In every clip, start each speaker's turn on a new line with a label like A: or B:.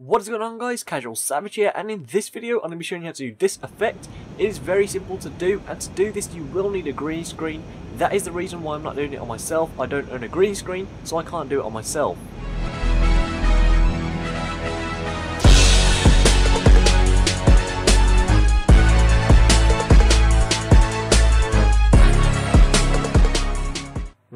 A: What is going on guys, Casual Savage here and in this video I'm going to be showing you how to do this effect. It is very simple to do and to do this you will need a green screen. That is the reason why I'm not doing it on myself. I don't own a green screen so I can't do it on myself.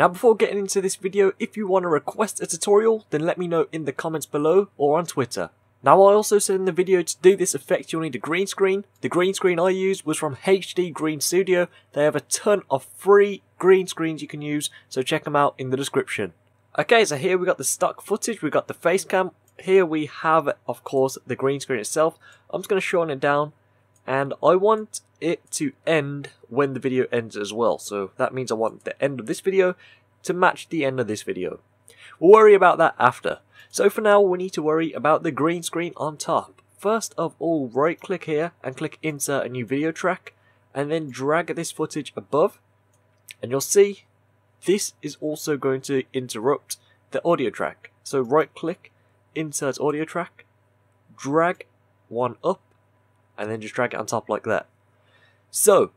A: Now before getting into this video, if you want to request a tutorial, then let me know in the comments below or on Twitter. Now I also said in the video to do this effect you'll need a green screen. The green screen I used was from HD Green Studio. They have a ton of free green screens you can use, so check them out in the description. Okay, so here we got the stock footage, we got the face cam. Here we have, of course, the green screen itself. I'm just going to shorten it down, and I want it to end when the video ends as well. So that means I want the end of this video to match the end of this video. We'll worry about that after. So for now, we need to worry about the green screen on top. First of all, right click here and click insert a new video track and then drag this footage above and you'll see this is also going to interrupt the audio track. So right click, insert audio track, drag one up and then just drag it on top like that. So,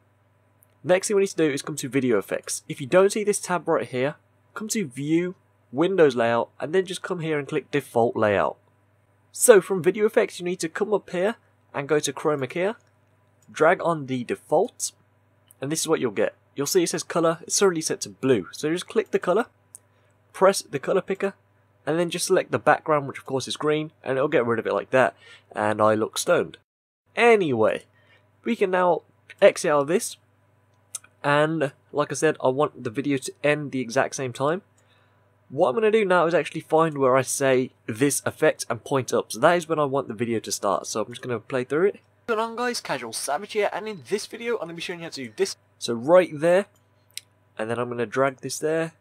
A: next thing we need to do is come to video effects. If you don't see this tab right here, come to view, Windows layout, and then just come here and click default layout. So from video effects, you need to come up here and go to chroma key, drag on the default, and this is what you'll get. You'll see it says color, it's already set to blue. So just click the color, press the color picker, and then just select the background, which of course is green, and it'll get rid of it like that, and I look stoned. Anyway, we can now exit out of this. And like I said, I want the video to end the exact same time. What I'm going to do now is actually find where I say this effect and point up. So that is when I want the video to start. So I'm just going to play through it. What's going on guys, Casual Savage here. And in this video, I'm going to be showing you how to do this. So right there. And then I'm going to drag this there.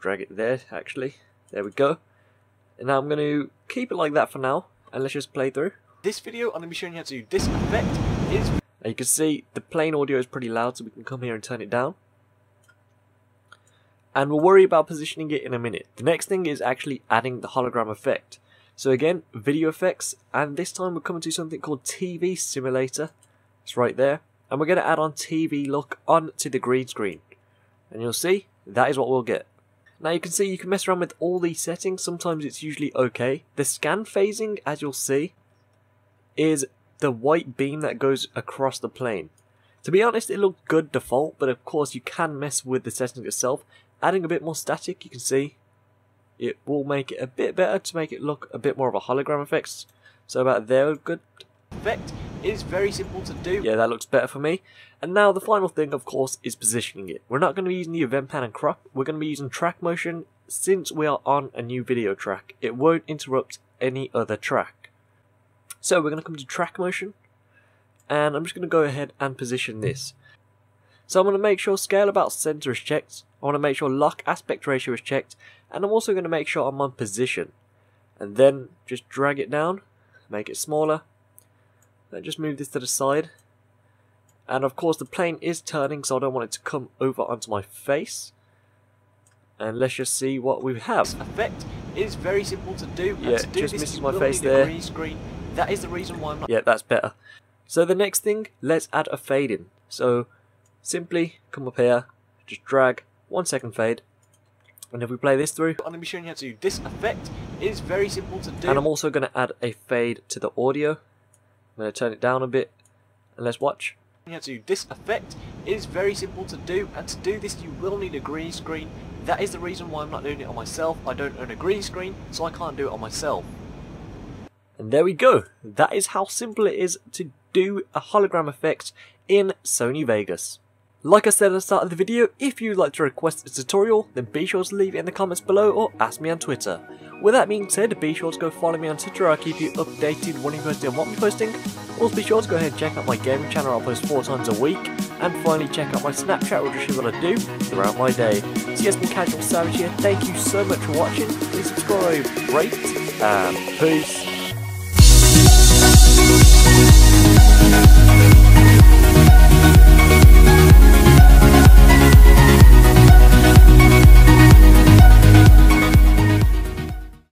A: Drag it there, actually. There we go. And now I'm going to keep it like that for now. And let's just play through. This video, I'm going to be showing you how to do this effect. Is now you can see the plain audio is pretty loud, so we can come here and turn it down. And we'll worry about positioning it in a minute. The next thing is actually adding the hologram effect. So again, video effects, and this time we're coming to something called TV Simulator. It's right there. And we're going to add on TV look onto the green screen. And you'll see, that is what we'll get. Now you can see you can mess around with all these settings, sometimes it's usually okay. The scan phasing, as you'll see, is the white beam that goes across the plane. To be honest, it looked good default, but of course you can mess with the settings itself. Adding a bit more static, you can see, it will make it a bit better to make it look a bit more of a hologram effect. So about there, good effect. Is very simple to do. Yeah, that looks better for me. And now the final thing, of course, is positioning it. We're not going to be using the event pan and crop. We're going to be using track motion since we are on a new video track. It won't interrupt any other track. So we're going to come to track motion. And I'm just going to go ahead and position this. So I'm going to make sure scale about center is checked. I want to make sure lock aspect ratio is checked. And I'm also going to make sure I'm on position. And then just drag it down. Make it smaller then just move this to the side. And of course the plane is turning so I don't want it to come over onto my face. And let's just see what we have. This effect is very simple to do. Yeah, to do just misses my face there. That is the reason why I'm not... Yeah, that's better. So the next thing, let's add a fade in. So simply come up here, just drag one second fade. And if we play this through, I'm going to be showing you how to do this effect. It is very simple to do. And I'm also going to add a fade to the audio. I'm going to turn it down a bit and let's watch. Have to do this effect it is very simple to do and to do this you will need a green screen. That is the reason why I'm not doing it on myself. I don't own a green screen so I can't do it on myself. And there we go. That is how simple it is to do a hologram effect in Sony Vegas. Like I said at the start of the video, if you'd like to request a tutorial, then be sure to leave it in the comments below or ask me on Twitter. With that being said, be sure to go follow me on Twitter, I'll keep you updated when I'm posting and what I'm posting. Also be sure to go ahead and check out my gaming channel, I'll post 4 times a week. And finally check out my Snapchat which show what I do throughout my day. So yes, been Casual Savage here, thank you so much for watching, please subscribe, rate, and peace.